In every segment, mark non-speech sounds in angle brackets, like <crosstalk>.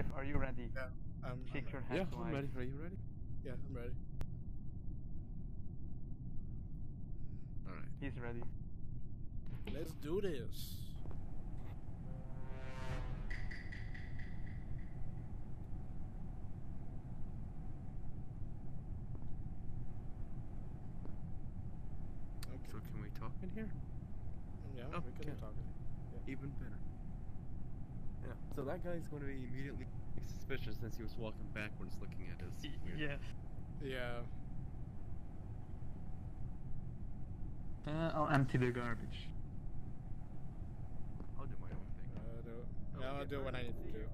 NTF, are you ready? Yeah, I'm, Shake I'm your ready. hand Yeah, I'm ready. Are you ready? Yeah, I'm ready. All right. He's ready. Let's do this. Okay. So can we talk in here? Yeah, Oh, we can okay. talk. Yeah. Even better. Yeah. So that guy's going to be immediately suspicious since he was walking backwards, looking at us. Yeah. Yeah. Uh, I'll empty the garbage. I'll do my own thing. Uh, do, Oh, yeah, I'll do what I need to do.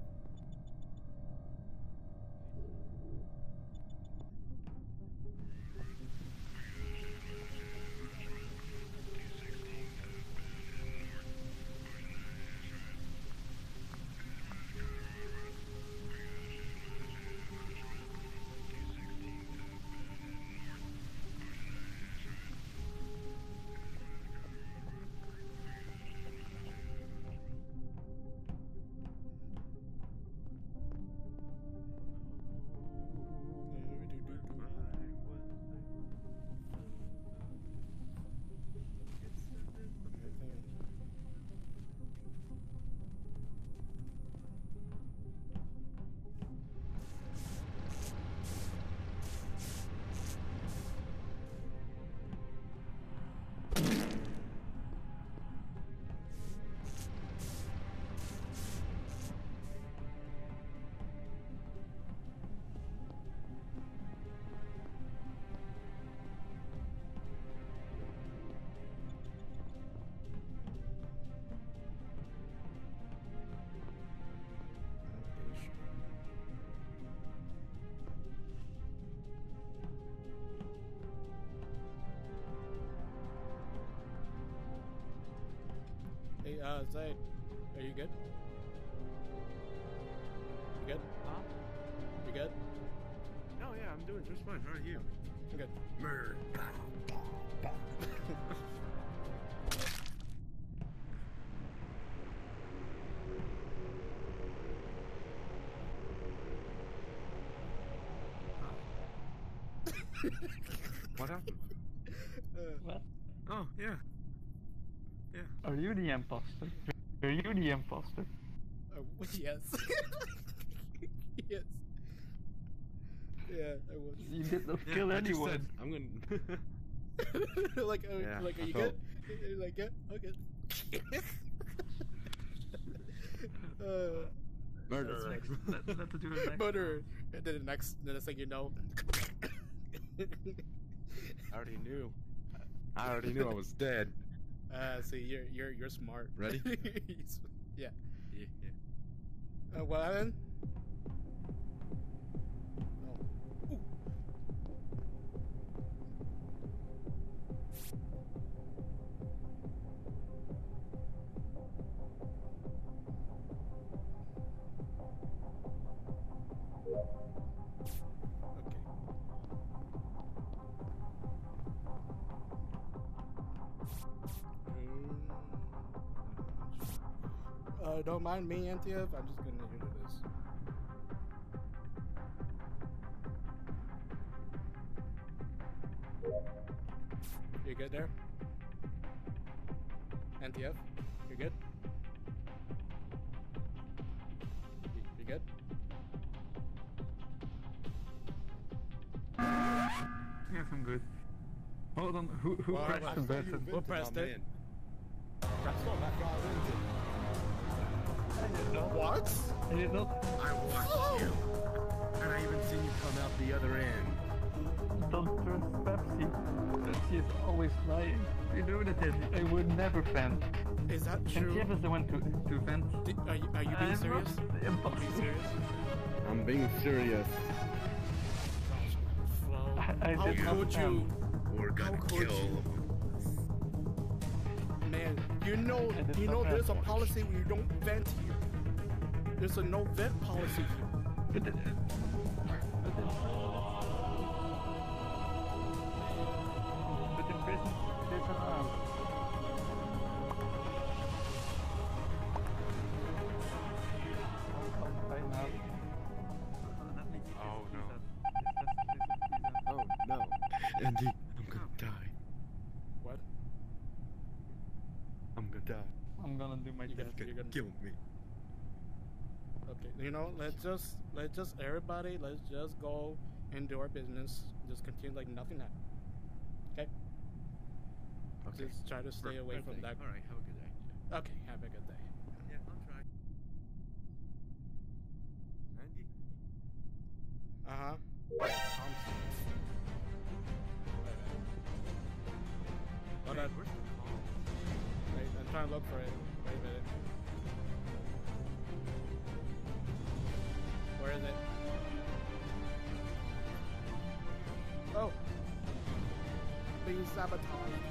Hey, uh, Zaid, are you good? You good? Huh? You good? Oh yeah, I'm doing just fine. How are you? I'm good. Murder. <laughs> what happened? Uh, What? Oh yeah. Yeah. Are you the imposter? Are you the imposter? uh, <laughs> yes. <laughs> yes. Yeah, I was. You did not Yeah, kill I anyone. said, I'm gonna. <laughs> like, uh, Yeah, like, are I you felt- good? You're like, yeah, okay. uh, Murder. Let, let the do it next murder. And then the next, the next thing you know. I already knew. I already knew I was dead. Uh, see, you're you're you're smart. Ready? <laughs> yeah. Yeah, yeah. Uh, what happened? Don't mind me, NTF. I'm just gonna do this. You good there? NTF? You good? You, you good? Yes, I'm good. Hold on, who, who Well, pressed the saw you button? What pressed it? man. That's not that guy I did not. What? I did not. know. I watched you. And I even seen you come out the other end. Don't trust Pepsi. Pepsi is always lying. You know that I, I would never vent. Is that true? NTF is the one to, to vent. Did- are, you, are you being I'm serious? not the Are you serious? I'm being serious. Oh, I- I how did not could you? We're gonna gonna you know, you know, there's a policy where you don't vent here. There's a no vent policy here. But, in prison, there's an know, let's just let's just everybody let's just go and do our business. Just continue like nothing happened. Okay? Okay. Just try to stay away from that. All right. Have a good day. Okay, have a good day. Yeah, I'll try. Andy. Uh huh. Hold on. where's the? Wait, I'm trying to look for it. It? Oh. Being sabotaged.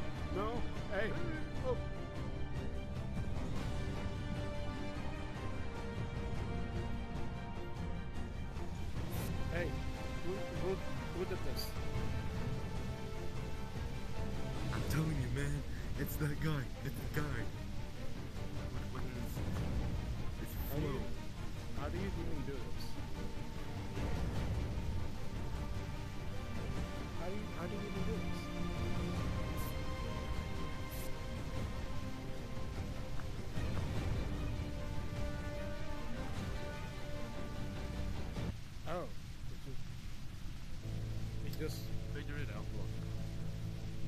Just. Figure it out, Flo.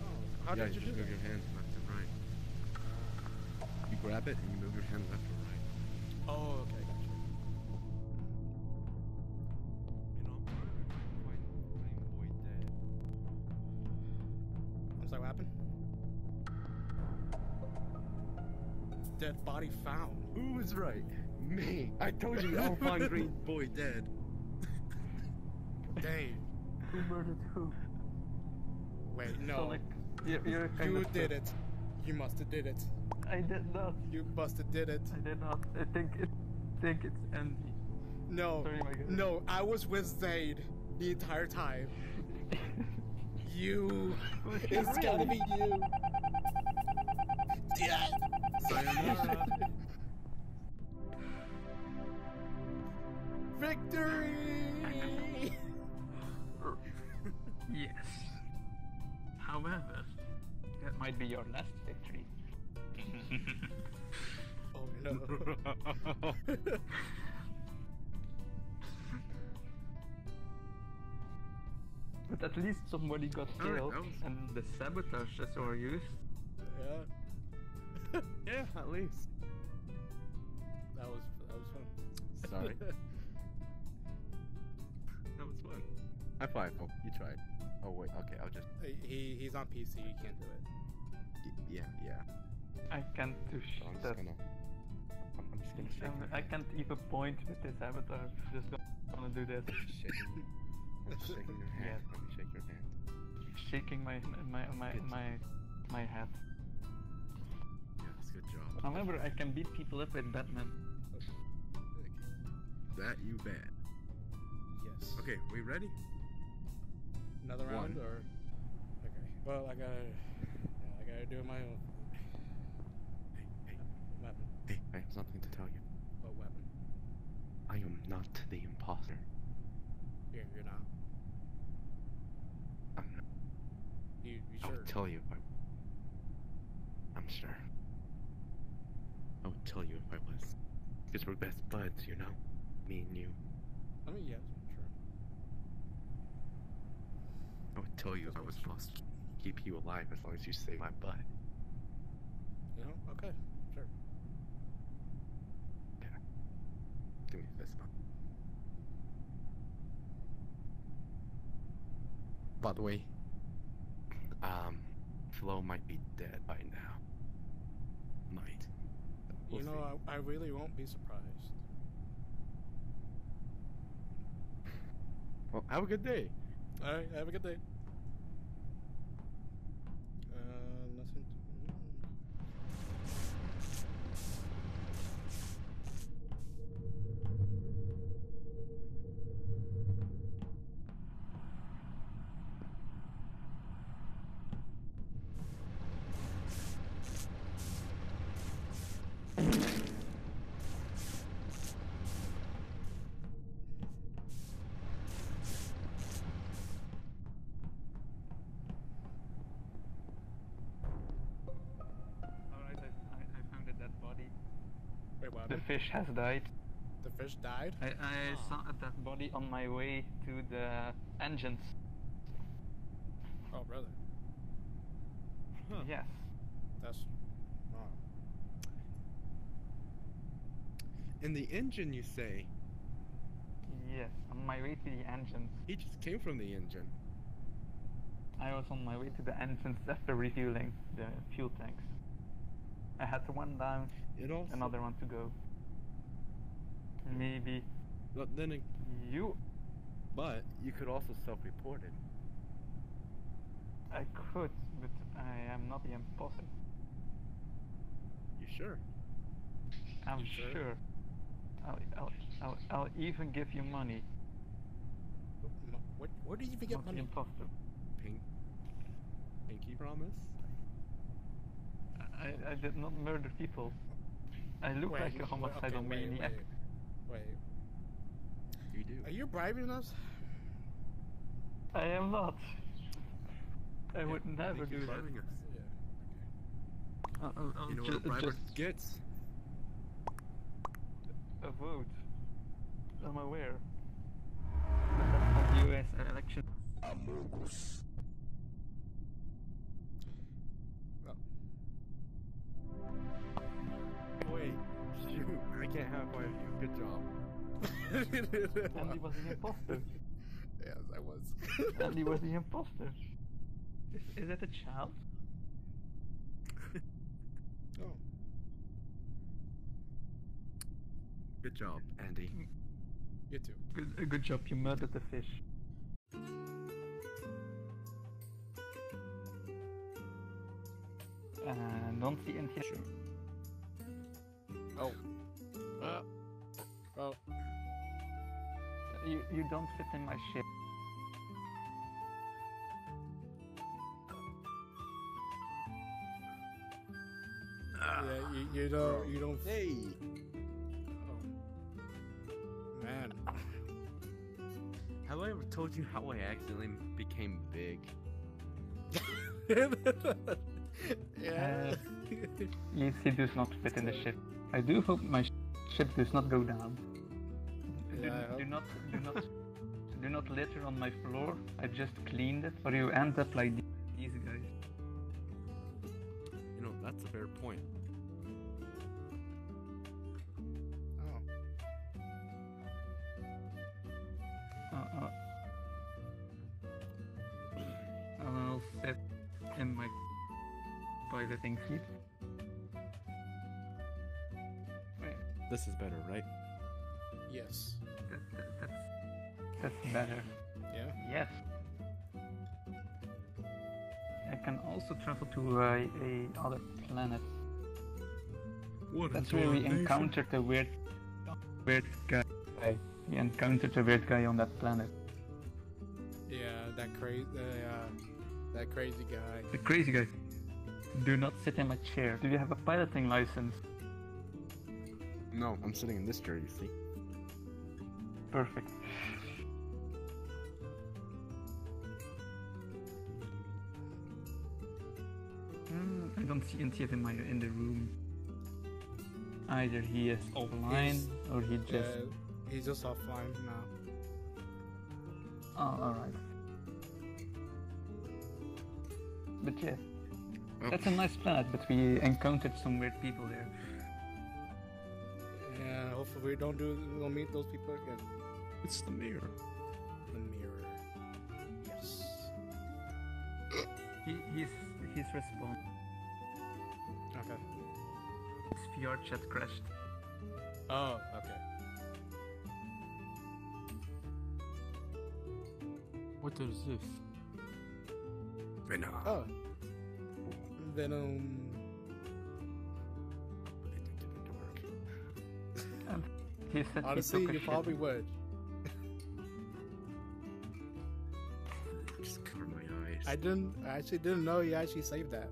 Oh, how yeah, did you, just do move that? your hands left and right. You grab it and you move your hand left and right. Oh, okay, gotcha. You know, I'm find find boy dead. I'm sorry, what happened? Dead body found. Who was right? Me. I told you I'll <laughs> find Green Boy dead. Who murdered who? Wait, So no. like, you, you're kind You did it. You must have did it. I did not. You must have did it. I did not. I think it. think it's Andy. No. Sorry. No, I was with Zaid the entire time. <laughs> You. It It's gotta be you. Yes. Sayonara. <laughs> Victory! Might be your last victory. <laughs> Oh no. <laughs> But at least somebody got killed, that and the sabotages were used. yeah. <laughs> yeah, at least. That was that was fun. Sorry. That was fun. High five. Oh, you tried. Oh wait. Okay, I'll just. he he's on PC. You can't do it. Y- Yeah, yeah. I can't do So I'm that. just gonna. I'm, I'm just gonna shake. Um, your I can't even point with this avatar. I'm Just gonna do this. Shaking. I'm shaking your hand. Yeah. Let me shake your hand. Shaking my my my Good. my my head. Yes, good job. However, I can beat people up with Batman. That you bet. Yes. Okay, we ready? Another round One. or? Okay. Well, I gotta. Yeah, I gotta do my own Hey, hey, weapon. hey! I have something to tell you. What weapon? I am not the imposter. You're, you're not. I'm not. You, you I sure? would tell you if I. I'm sure. I would tell you if I was. Because we're best buds, you know? Me and you. I mean, yes, sure. I would tell you if I was to keep you alive as long as you save my butt. You know? Okay, sure. Yeah. Give me this one. By the way, um, Flo might be dead by now. Might. We'll you know, see. I, I really won't be surprised. Well, have a good day. All right, have a good day. Fish has died. The fish died. I, I saw that body on my way to the engines. Oh, brother, Huh. Yes. that's. Oh. In the engine, you say? Yes, on my way to the engines. He just came from the engine. I was on my way to the engines after refueling the fuel tanks. I had one down, It also. another one to go. Maybe But then, ag- you. but you could also self-report it. I could, but I am not the imposter. You sure? I'm You sure? sure. I'll, I'll, I'll, I'll even give you money. Mo- What? Where did you even get not the money? imposter. Pink. Pinky promise. I, I did not murder people. I look Wait, like a homicidal okay, maniac. Wait, wait. You do. Are you bribing us? I am not. I Yeah, would never think you're do that. bribing us. Yeah. I'll, I'll, I'll You know ju- what a briber gets? a vote. I'm aware. But that's not US election. Oh. Good job. Andy was the imposter. Yes, I was. Andy was the imposter. Is, is that a child? <laughs> oh. Good job, Andy. You too. Good, good job, you murdered the fish. Uh, don't see anything. Oh. Uh. Oh. You, you don't fit in my ship. Ah. Yeah, you, you don't. You don't. Hey. Oh. Man. Have I ever told you how I accidentally became big? <laughs> Uh, yeah. Yes, he does not fit in the ship. I do hope my sh- ship does not go down. Do, Yeah, I do not, do not, <laughs> do not litter on my floor. I just cleaned it, or you end up like these guys. You know, that's a fair point. oh. Uh, uh, I'll sit in my piloting seat. Wait, This is better, right? Yes. that, that, that's that's better. Yeah. Yes. I can also travel to a, a other planet. What That's where we encountered a weird, weird guy. We encountered a weird guy on that planet. Yeah. That crazy. Uh, that crazy guy. The crazy guy. Do not sit in my chair. Do you have a piloting license? No, I'm sitting in this chair, you see. Perfect. Hmm, I don't see NTF in my in the room. Either he is offline He's- or he Yeah. just. He's just offline now. Oh, alright. But yeah, Oh. that's a nice planet, but we encountered some weird people there. Yeah. Hopefully we don't do. We don't meet those people again. It's the mirror. The mirror. Yes. He, he's he's respawned. Okay. His VR chat crashed. Oh. Okay. What is this? Venom. Ah. Oh. Venom. <laughs> Honestly, he took a you probably would. Just cover my eyes. I didn't. I actually didn't know you actually saved that.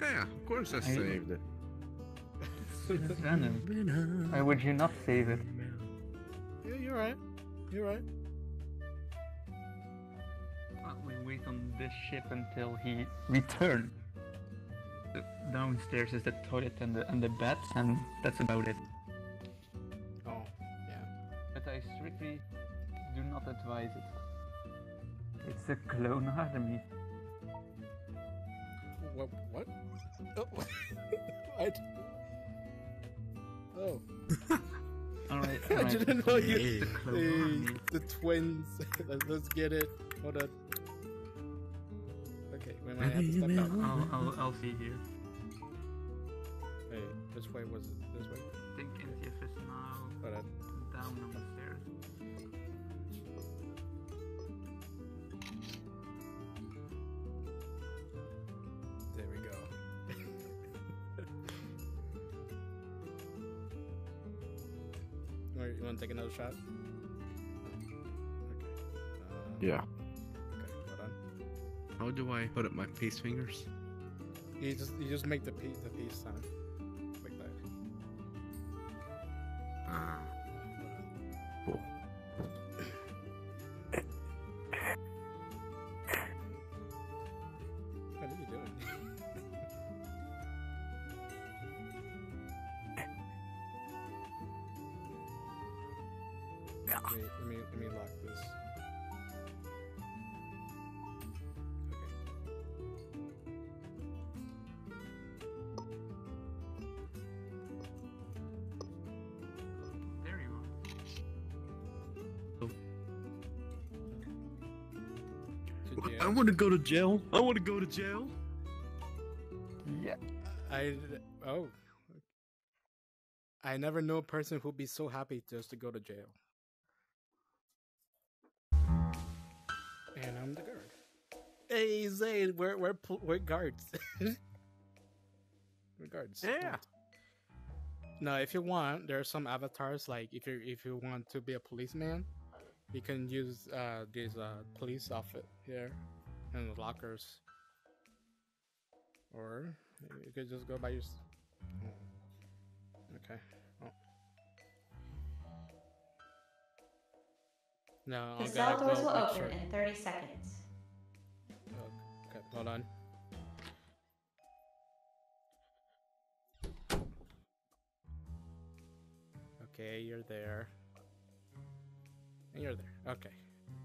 Yeah, of course I I- saved it. It's Venom. Why would you not save it? Yeah, you're right. You're right. Well, we wait on this ship until he returns. Downstairs is the toilet and the and the beds, and that's about it. Oh, yeah. But I strictly do not advise it. It's a clone army. What? What? Oh, <laughs> what? Oh, <laughs> Alright, <laughs> I alright. didn't know you. Hey. The the twins. Let's- Let's get it. Hold on. Okay, we might have to step out. I'll, I'll, I'll see you. Hey, which way was it? This way? I think NTF is now Hold on. down on the stairs. There we go. <laughs> Alright, you want to take another shot? Okay. Uh, Yeah. Okay, hold on. How do I put up my peace fingers? You just you just make the peace the peace sign like that. Ah. Cool. <coughs> What are you doing? <laughs> let, me, let me let me lock this. I want to go to jail. I want to go to jail. Yeah. I oh. I never know a person who'd be so happy just to go to jail. And I'm the guard. Hey Zane, we're we're we're guards. <laughs> we're guards. Yeah. Now, if you want, there are some avatars. Like if you if you want to be a policeman, you can use uh this uh police outfit here the lockers. Or you could just go by your. oh. Okay. Oh. No, The cell doors will open sure- in 30 seconds. Okay, hold on. Okay, you're there. And you're there. Okay.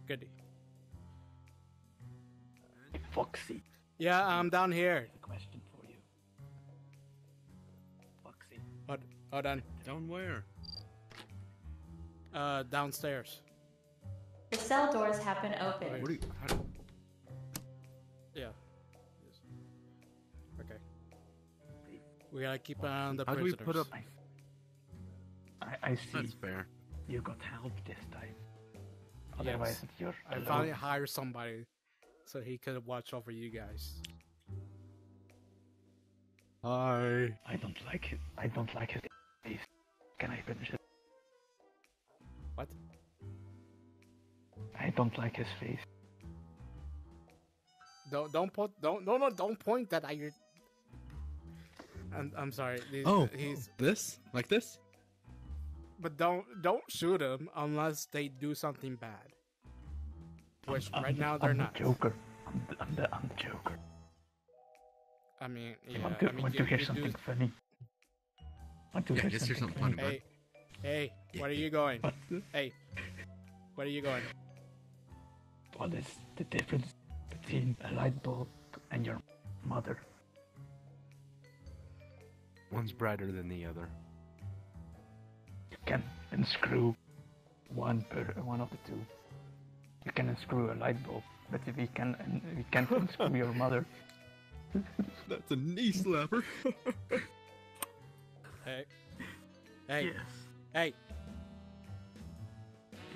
Goody. Foxy. Yeah, I'm down here. A question for you. Foxy. Hold, hold on. Down where? Uh, downstairs. The cell doors have been opened. What do you? How, Yeah. Yes. Okay. We gotta keep an eye on the how do we put up? I, I see. That's fair. You got help this time. Otherwise, Yes. it's your. I alone. finally hired somebody so he could watch over you guys. Hi. I don't like it. I don't like it. face. Can I finish it? What? I don't like his face. Don't don't put don't no no don't point that at your. I'm I'm sorry. He's, Oh, he's this? Like this? but don't don't shoot him unless they do something bad. Which I'm right the- now they're I'm not. The Joker. I'm the, I'm the, I'm the Joker. I mean, I yeah. want to, I mean, want you, to hear something do. funny. Want to Yeah, hear just hear something something funny. funny, Hey, hey, where are you going? Hey, where are you going? what is the difference between a light bulb and your mother? One's brighter than the other. You can unscrew one per one of the two. You can unscrew a light bulb, but if we can, we can't <laughs> unscrew your mother. That's a knee slapper. <laughs> Hey, hey, Yes. hey,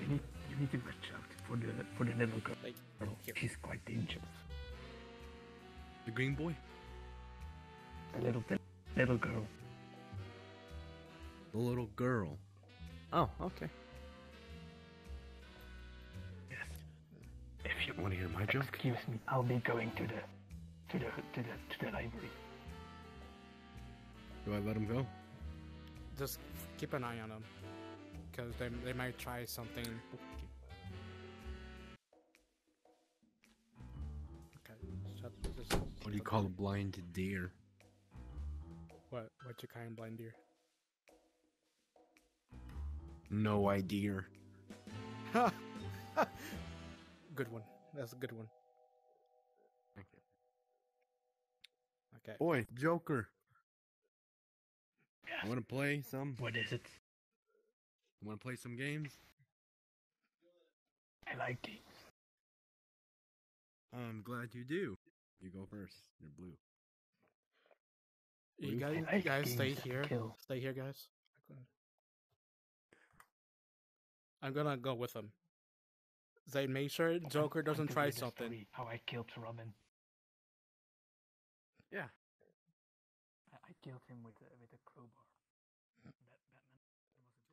You need, you need to watch out for the for the little girl. Like, here. She's quite dangerous. the green boy. The little the little girl. The little girl. Oh, okay. If you Want to hear my joke? excuse me, I'll be going to the to the to the to the library. Do I let him go? just keep an eye on them, because they they might try something. Okay. Shut, just, What do you call a blind deer? What? What you kind blind deer? No idea. <laughs> good one. That's a good one. Okay. Okay. Boy, Joker. Yes. Want to play some? What is it? Want to play some games? I like games. I'm glad you do. You go first. You're blue. You guys, I you guys stay here. kill. Stay here, guys. I'm gonna go with him. They make sure I Joker I want doesn't to try something. How I killed Robin. Yeah. I, I killed him with a, with a crowbar. That Batman.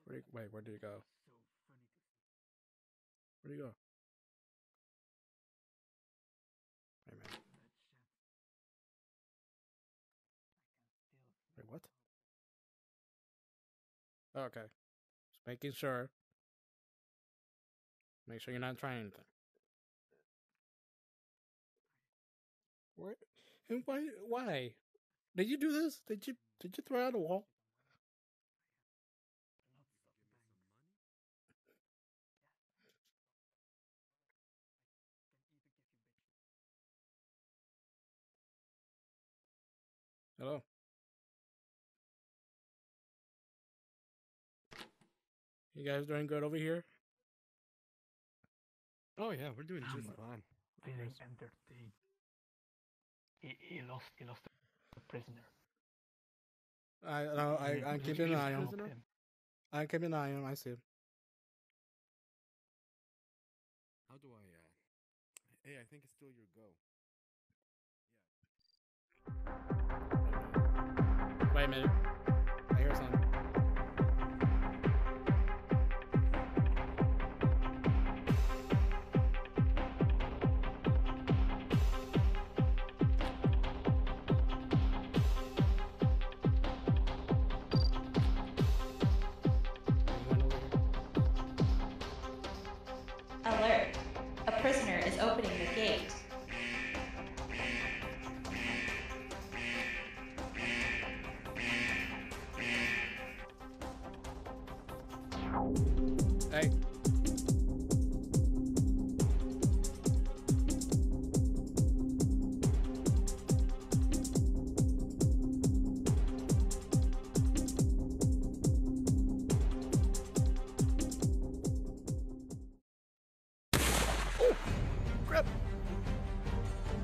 Where you, wait, where did you go? So funny to see Where do you go? Wait a minute. Wait, what? Oh, okay. Just making sure. Make sure you're not trying anything. What? And why? Why? Did you do this? Did you? Did you throw out a wall? Hello. You guys doing good over here? Oh yeah, we're doing just fine. Feeling entertained. He, he lost. He lost the prisoner. I no, I I'm he- keeping an eye on. him. I'm keeping an eye on. I see him. How do I? uh Hey, I think it's still your go. Yeah. Wait a minute. Opening the gate.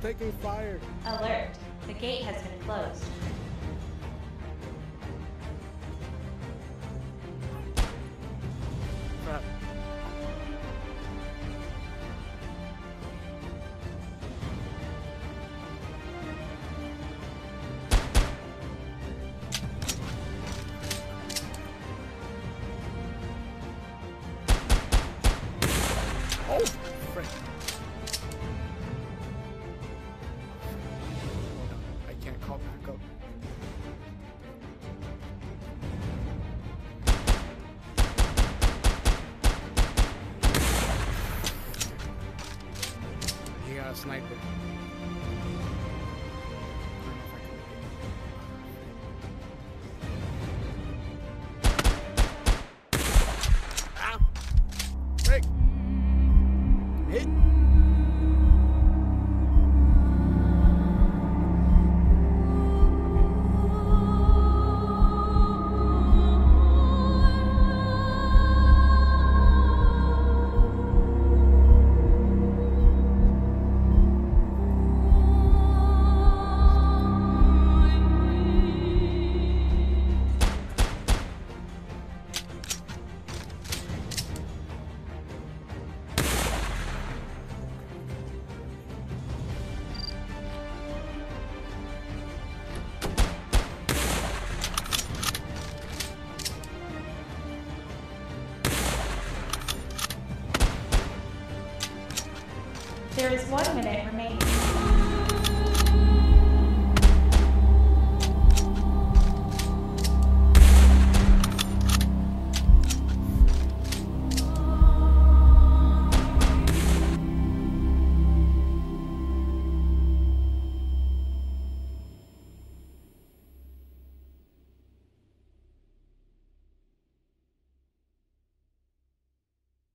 Taking fire. Alert. The gate has been closed. There is one minute remaining.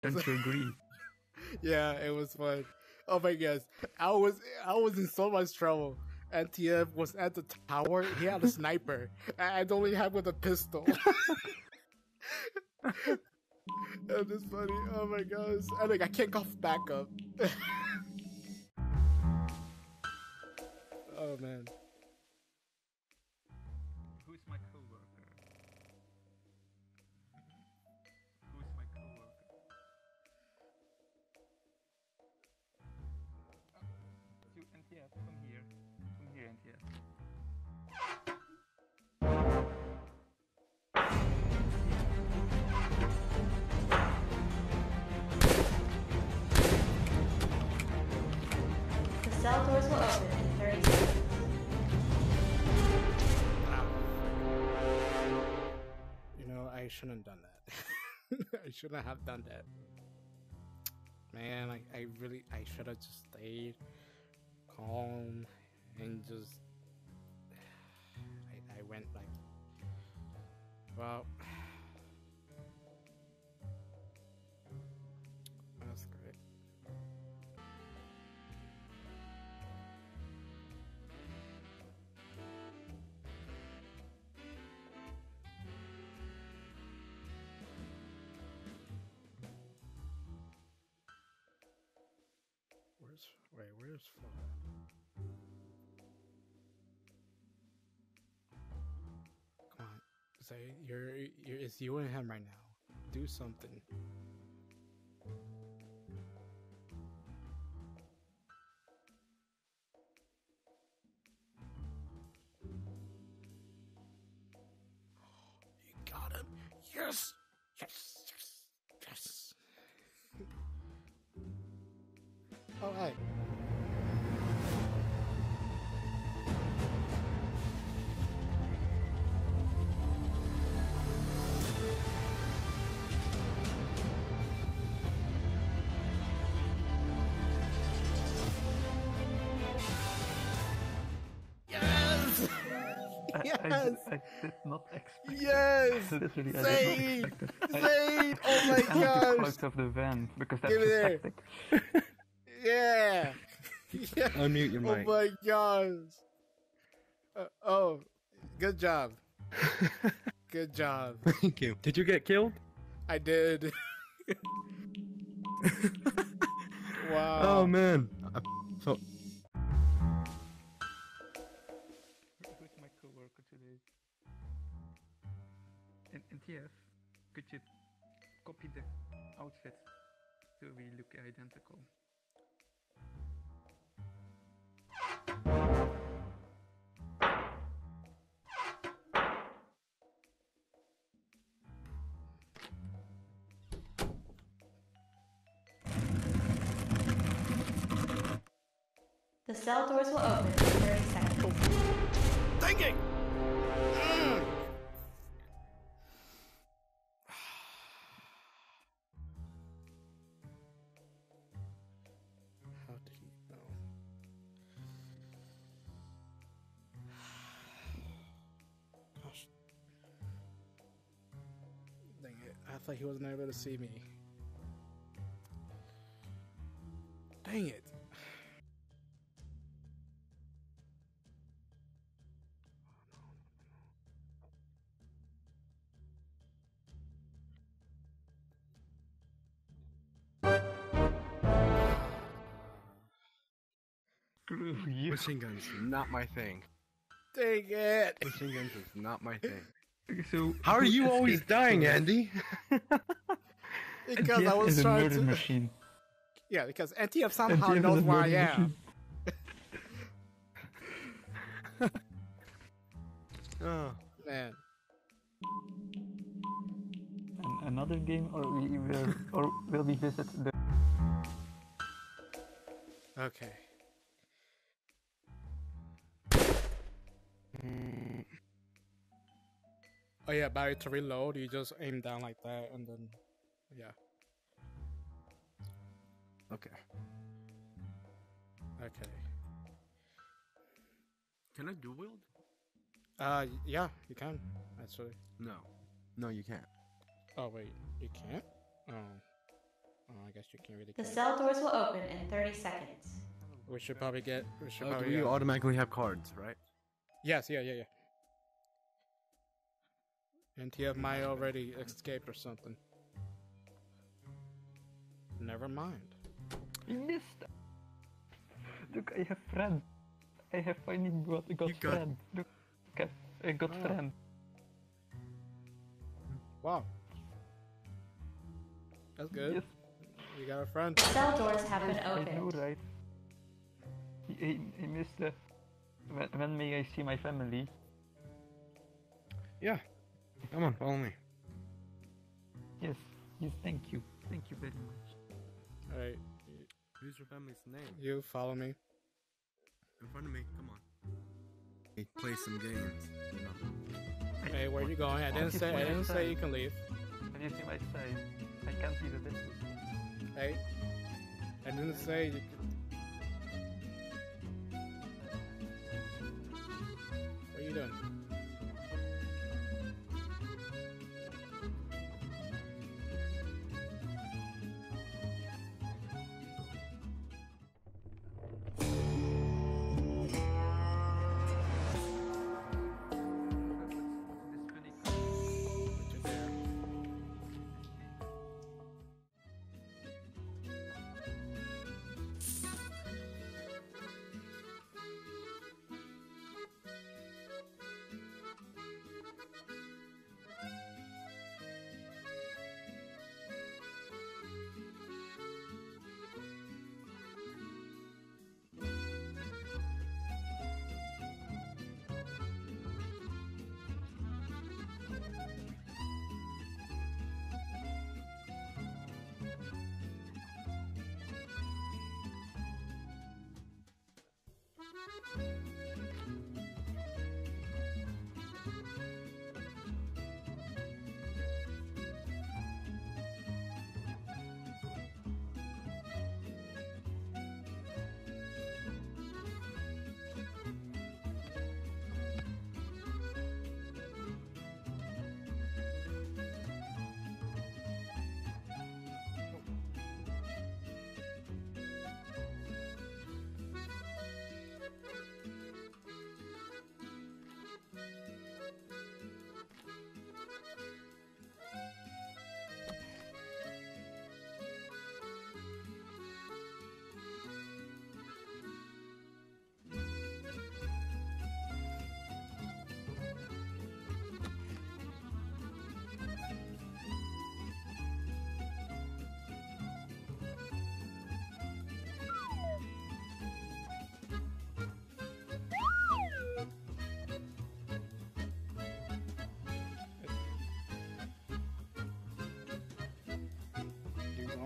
Don't you agree? <laughs> yeah, it was fun. Oh my gosh, I was I was in so much trouble. NTF was at the tower. He had a sniper. I only have with a pistol. <laughs> that is funny. Oh my gosh. I like I can't go back up. <laughs> oh man. Shouldn't have done that. <laughs> I shouldn't have done that. Man, I, I really I should have just stayed calm and just <sighs> I, I went like well wait, where's Flo? Come on, say you're, you're it's you and him right now. Do something. You got him. Yes. Yes. Yes. Yes. Oh, hey. I, I, Yes! did, I did not expect Yes! it. <laughs> Literally, I Zayd! did not expect it. I- Oh <laughs> my I had to gosh! close off the van because that's Give me tactic. <laughs> Yeah! yeah! Unmute your mic. Oh my gosh! Uh, oh, good job. Good job. Thank you. Did you get killed? I did. wow. Oh man. I felt could you copy the outfit so we look identical? The cell doors will open in 30 seconds. Thank you. Mm. Dang it. I thought he wasn't able to see me. Dang it. <sighs> Machine guns. Not my thing. Dang it. Machine guns is not my thing. So How are you always <laughs> dying. Andy? Because I was is a trying murder to. machine. Yeah, because NTF somehow NTF knows a where I am. <laughs> oh. Man. An- another game, or we will, or will we visit the? Okay. Mm, Oh yeah, by to reload, you just aim down like that, and then, yeah. Okay. Okay. Can I dual wield? Uh, yeah, you can actually. No. No, you can't. Oh wait, you can't. Oh. Oh, I guess you can't really. The cell doors will open in 30 seconds. We should probably get. We should Oh, probably. do you uh, automatically have cards, right? Yes, yeah, yeah, yeah. And TF might already escape or something. Never mind. I missed. Look, I have friend. I have finally got, got You got- friend. Look, I- I got Oh. friend. Wow. That's good. Yes, You got a friend. Cell doors have been I know, right? I, I, I missed the. When, when may I see my family? Yeah. Come on, follow me. Yes, yes, thank you. Thank you very much. Alright, Who's your family's name? you follow me. In front of me. Come on. Hey, play some games. You know. Hey, where you going? I didn't say. I didn't say you can leave. Can you see my side? I can't see the distance. Hey, I didn't say you could. What are you doing?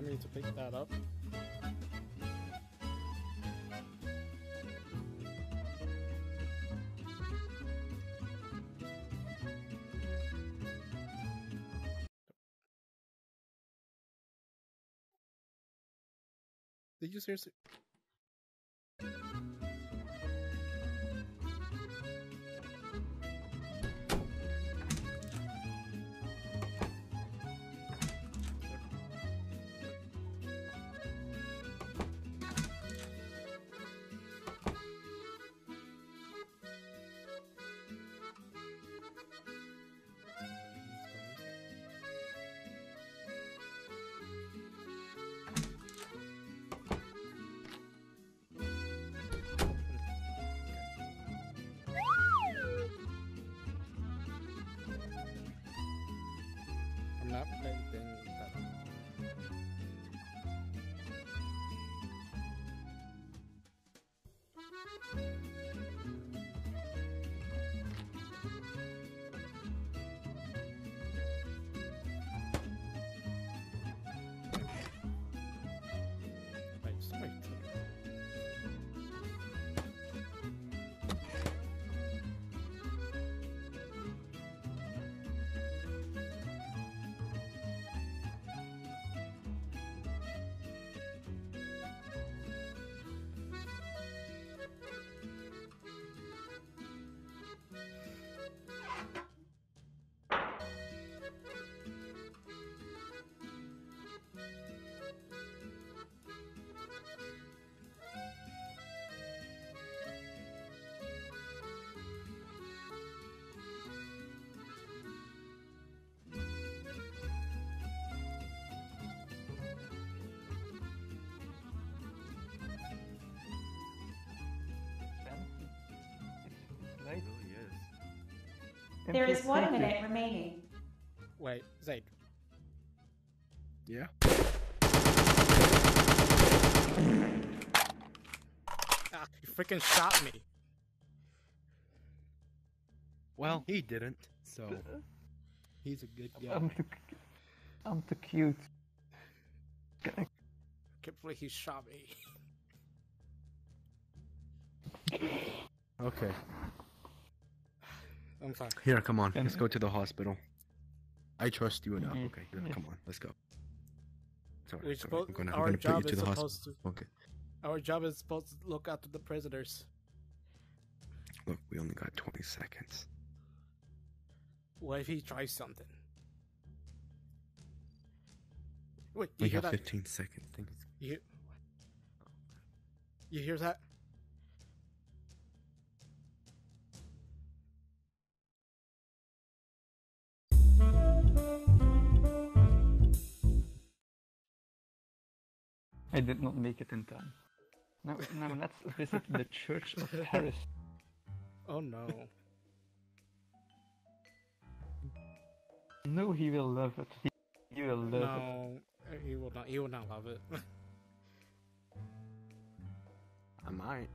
Me to pick that up? Did you seriously? There is one Thank you. minute remaining. Wait, Zaid. Yeah. Ah, you freaking shot me. Well, he didn't. So <laughs> He's a good guy. I'm too, I'm too cute. can't believe he shot me. okay. I'm fine. Here, come on. Let's go to the hospital. I trust you enough. Yeah, Okay, here, yeah. come on. Let's go. Sorry, We're sorry. supposed, I'm gonna, I'm our gonna put job you to is the supposed hospital. to. Okay. Our job is supposed to look after the prisoners. Look, we only got 20 seconds. What if he tries something? Wait, you We hear got that? 15 seconds. Think You you hear that? I did not make it in time. Now, now let's visit the Church of <laughs> Paris. Oh no. No, he will love it. He, he will love it. no, he will not. He will not love it. <laughs> I might.